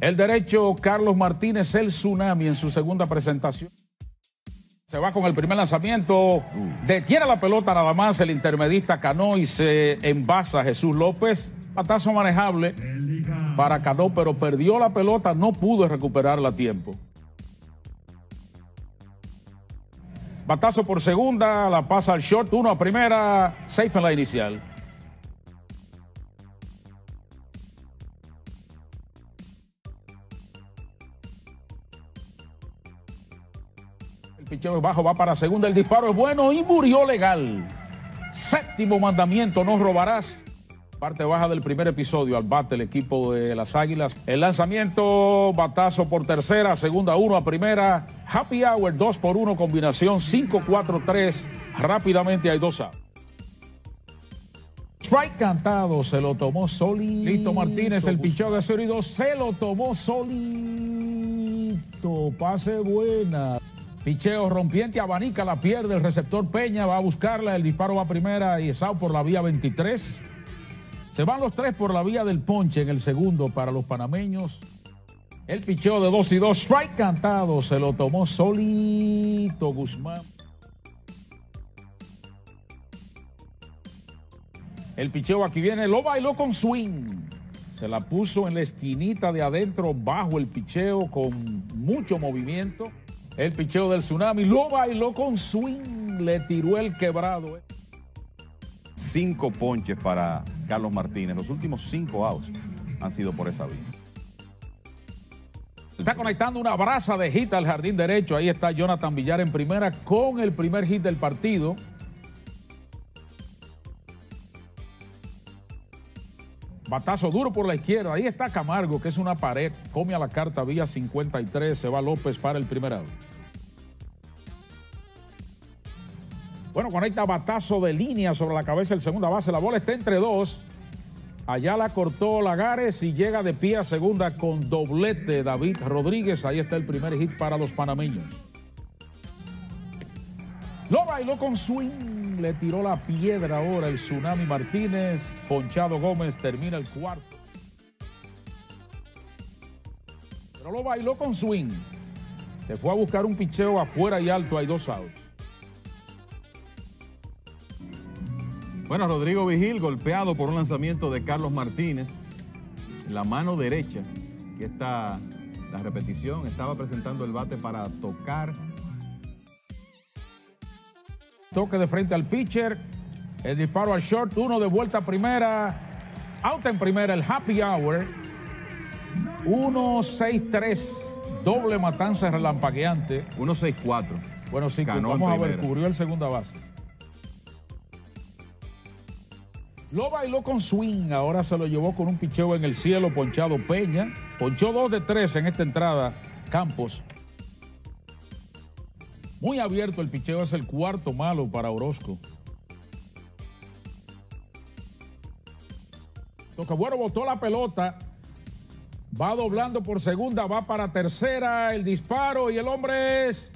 El derecho Carlos Martínez, el tsunami en su segunda presentación. Se va con el primer lanzamiento. Detiene la pelota nada más el intermedista Cano y se envasa Jesús López. Patazo manejable para Cano, pero perdió la pelota, no pudo recuperarla a tiempo. Batazo por segunda, la pasa al short, uno a primera, safe en la inicial. Picheo bajo va para segunda, el disparo es bueno y murió legal. Séptimo mandamiento, no robarás. Parte baja del primer episodio al bate el equipo de las Águilas. El lanzamiento, batazo por tercera, segunda uno a primera. Happy Hour 2 por 1, combinación 5-4-3. Rápidamente hay dos a. Strike cantado, se lo tomó solito. Listo Martínez, el picheo de Sorido, se lo tomó solito. Pase buena. Picheo rompiente, abanica, la pierde el receptor Peña, va a buscarla, el disparo va a primera y es out por la vía 23. Se van los tres por la vía del ponche en el segundo para los panameños. El picheo de 2 y 2, strike cantado, se lo tomó solito Guzmán. El picheo aquí viene, lo bailó con swing. Se la puso en la esquinita de adentro bajo el picheo con mucho movimiento. El picheo del tsunami lo bailó con swing, le tiró el quebrado. Cinco ponches para Carlos Martínez. Los últimos cinco outs han sido por esa vía. Está conectando una brasa de hit al jardín derecho. Ahí está Jonathan Villar en primera con el primer hit del partido. Batazo duro por la izquierda. Ahí está Camargo, que es una pared. Come a la carta vía 53. Se va López para el primer out. Conecta batazo de línea sobre la cabeza del segunda base. La bola está entre dos. Allá la cortó Lagares y llega de pie a segunda con doblete David Rodríguez. Ahí está el primer hit para los panameños. Lo bailó con swing. Le tiró la piedra ahora el Tsunami Martínez. Ponchado Gómez termina el cuarto. Pero lo bailó con swing. Se fue a buscar un picheo afuera y alto. Hay dos outs. Bueno, Rodrigo Vigil golpeado por un lanzamiento de Carlos Martínez. La mano derecha, que está la repetición, estaba presentando el bate para tocar. Toque de frente al pitcher. El disparo al short, uno de vuelta a primera. Out en primera, el happy hour. 1-6-3. Doble matanza relampagueante. 1-6-4. Bueno, sí, vamos a en ver, cubrió el segunda base. Lo bailó con swing, ahora se lo llevó con un picheo en el cielo, ponchado Peña. Ponchó dos de tres en esta entrada, Campos. Muy abierto el picheo, es el cuarto malo para Orozco. Toca bueno, botó la pelota. Va doblando por segunda, va para tercera, el disparo y el hombre es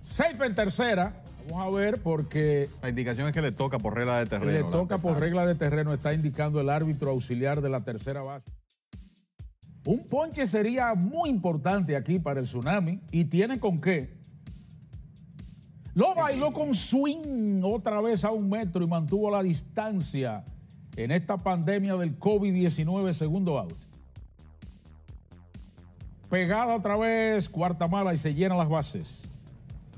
safe en tercera. Vamos a ver porque La indicación es que le toca por regla de terreno. le toca por regla de terreno, está indicando el árbitro auxiliar de la tercera base. Un ponche sería muy importante aquí para el tsunami y tiene con qué. Lo bailó con swing otra vez a un metro y mantuvo la distancia en esta pandemia del COVID-19 segundo out. Pegada otra vez, cuarta mala y se llenan las bases.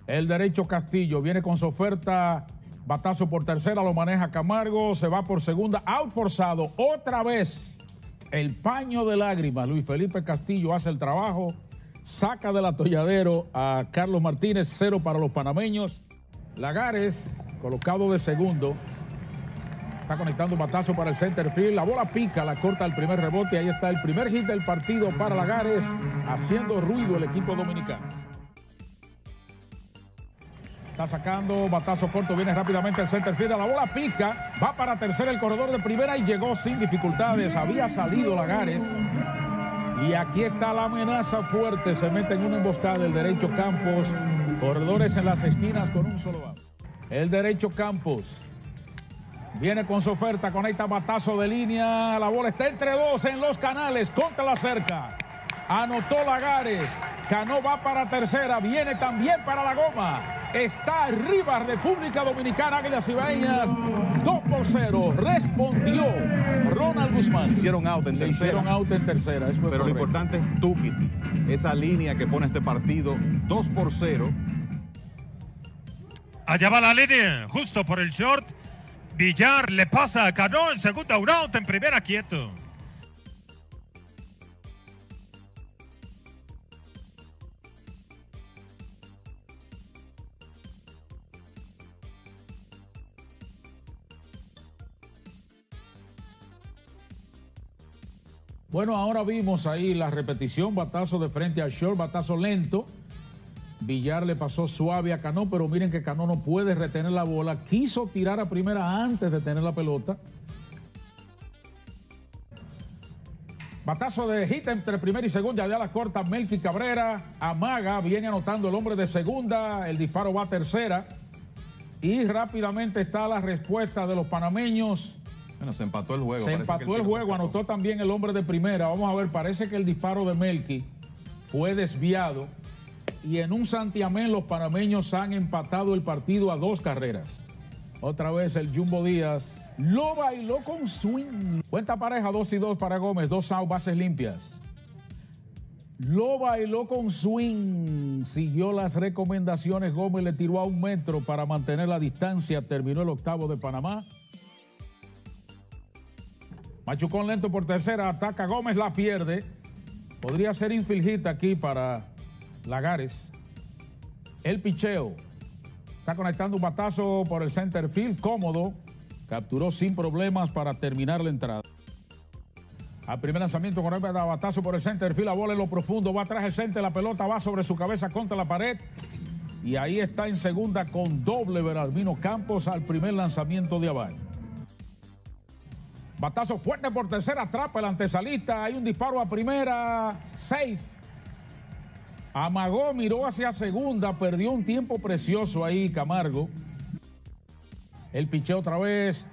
El derecho Castillo viene con su oferta. Batazo por tercera, lo maneja Camargo. Se va por segunda. Out forzado. Otra vez. El paño de lágrimas. Luis Felipe Castillo hace el trabajo. Saca del atolladero a Carlos Martínez. Cero para los panameños. Lagares, colocado de segundo. Está conectando un batazo para el center field. La bola pica, la corta el primer rebote. Ahí está el primer hit del partido para Lagares. Haciendo ruido el equipo dominicano. Sacando batazo corto, viene rápidamente el center field, la bola pica, va para tercera el corredor de primera y llegó sin dificultades. Había salido Lagares. Y aquí está la amenaza fuerte, se mete en una emboscada el derecho Campos, corredores en las esquinas con un solo out. El derecho Campos viene con su oferta, conecta batazo de línea, la bola está entre dos en los canales, contra la cerca. Anotó Lagares. Cano va para tercera. Viene también para la goma. Está arriba República Dominicana, Águilas Ibaeñas. 2 por 0. Respondió Ronald Guzmán. Hicieron out en Le tercera. hicieron out en tercera. eso Pero lo importante es Tukit, esa línea que pone este partido 2 por 0. Allá va la línea, justo por el short. Villar le pasa a Cano en segunda, un out en primera, quieto. Bueno, ahora vimos ahí la repetición, batazo de frente a short, batazo lento. Villar le pasó suave a Cano, pero miren que Cano no puede retener la bola. Quiso tirar a primera antes de tener la pelota. Batazo de hit entre primera y segunda, ya la corta Melqui Cabrera. Amaga, viene anotando el hombre de segunda. El disparo va a tercera. Y rápidamente está la respuesta de los panameños. Bueno, se empató el juego. Se empató el juego, anotó también el hombre de primera. Vamos a ver, parece que el disparo de Melqui fue desviado. Y en un santiamén los panameños han empatado el partido a dos carreras. Otra vez el Jumbo Díaz lo bailó con swing. Cuenta pareja, dos y dos para Gómez, dos out, bases limpias. Lo bailó con swing. Siguió las recomendaciones. Gómez le tiró a un metro para mantener la distancia. Terminó el octavo de Panamá. Machucón lento por tercera, ataca Gómez, la pierde. Podría ser infield hit aquí para Lagares. El picheo. Está conectando un batazo por el center field, cómodo. Capturó sin problemas para terminar la entrada. Al primer lanzamiento con el batazo por el center field, la bola en lo profundo, va atrás el center, la pelota va sobre su cabeza contra la pared. Y ahí está en segunda con doble Berarmino Campos al primer lanzamiento de Aval. Batazo fuerte por tercera, atrapa el antesalista. Hay un disparo a primera, safe. Amagó, miró hacia segunda, perdió un tiempo precioso ahí Camargo. El picheo otra vez.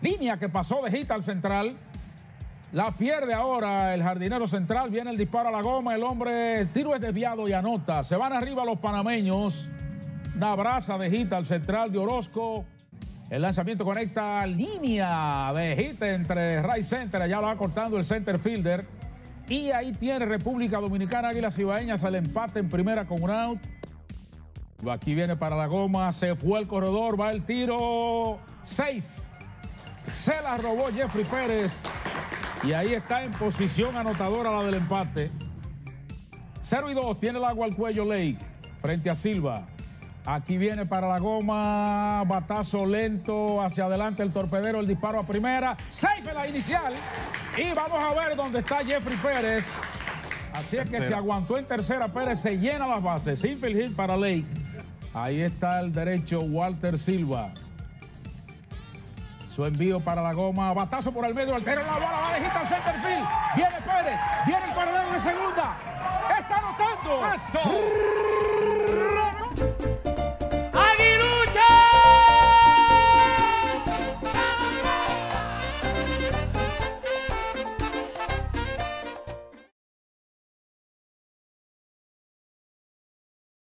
Línea que pasó de hit al central. La pierde ahora el jardinero central. Viene el disparo a la goma. El hombre, tiro es desviado y anota. Se van arriba los panameños. Una brasa de hit al central de Orozco. El lanzamiento conecta línea de hit entre right center. Allá lo va cortando el center fielder. Y ahí tiene República Dominicana Águilas Ibaeñas al empate en primera con un out. Aquí viene para la goma. Se fue el corredor. Va el tiro. Safe. Se la robó Jeffrey Pérez. Y ahí está en posición anotadora la del empate. 0 y 2. Tiene el agua al cuello Lake. Frente a Silva. Aquí viene para la goma, batazo lento hacia adelante el torpedero, el disparo a primera, safe la inicial y vamos a ver dónde está Jeffrey Pérez. Así es que se aguantó en tercera, Pérez se llena las bases, simple hit para Lake. Ahí está el derecho Walter Silva. Su envío para la goma, batazo por el medio, altera la bola, va de hit al center field. Viene Pérez, viene el corredor de segunda. Está anotando.